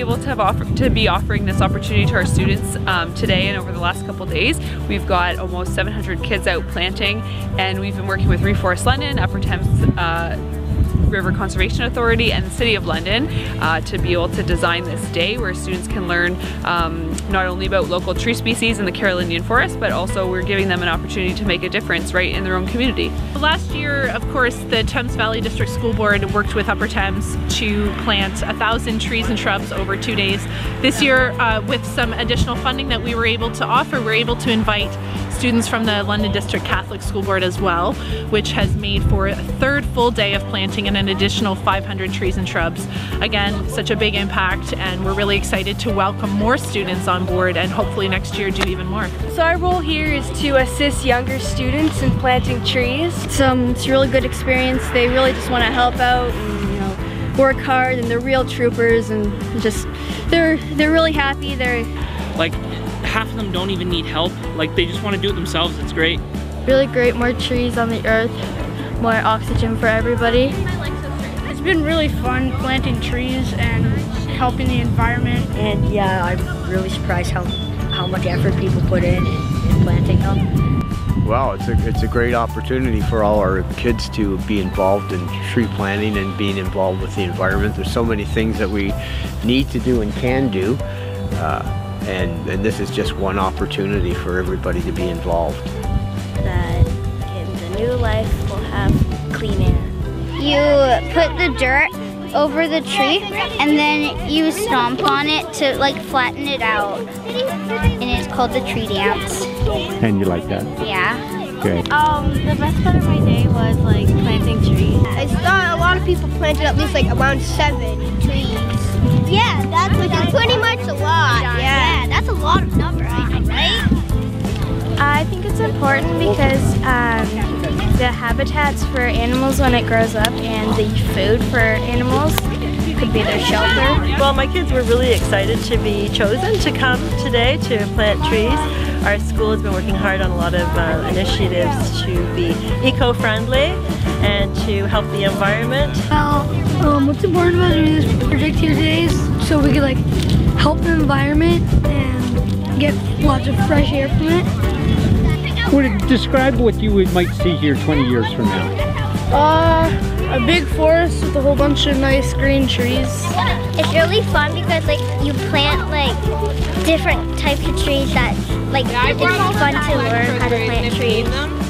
have offered to be offering this opportunity to our students um, today and over the last couple days. We've got almost 700 kids out planting and we've been working with Reforest London, Upper Thames uh, River Conservation Authority and the City of London uh, to be able to design this day where students can learn um, not only about local tree species in the Carolinian Forest, but also we're giving them an opportunity to make a difference right in their own community. Last year, of course, the Thames Valley District School Board worked with Upper Thames to plant a thousand trees and shrubs over two days. This year, uh, with some additional funding that we were able to offer, we're able to invite students from the London District Catholic School Board as well, which has made for a third full day of planting and an additional 500 trees and shrubs. Again, such a big impact and we're really excited to welcome more students on board and hopefully next year do even more. So our role here is to assist younger students in planting trees. It's, um, it's a really good experience. They really just want to help out and you know work hard and they're real troopers and just they're they're really happy. They're like half of them don't even need help. Like they just want to do it themselves. It's great. Really great. More trees on the earth, more oxygen for everybody. It's been really fun planting trees and helping the environment. And yeah, I'm really surprised how how much effort people put in in, in planting them. Wow, it's a, it's a great opportunity for all our kids to be involved in tree planting and being involved with the environment. There's so many things that we need to do and can do. Uh, and, and this is just one opportunity for everybody to be involved. That in the new life put the dirt over the tree and then you stomp on it to like flatten it out. And it's called the tree dance. And you like that? Yeah. Great. Um, the best part of my day was like planting trees. I saw a lot of people planted at least like around seven trees. Yeah, that's Which is pretty much a lot. Yeah. yeah, that's a lot of number, right? I think it's important because um, the habitats for animals when it grows up and the food for animals could be their shelter. Well, my kids were really excited to be chosen to come today to plant trees. Our school has been working hard on a lot of uh, initiatives to be eco-friendly and to help the environment. Well, um, what's important about doing this project here today is so we could like help the environment and get lots of fresh air from it. Would describe what you would, might see here 20 years from now? Uh, a big forest with a whole bunch of nice green trees. It's really fun because like you plant like different types of trees that like it's fun to learn.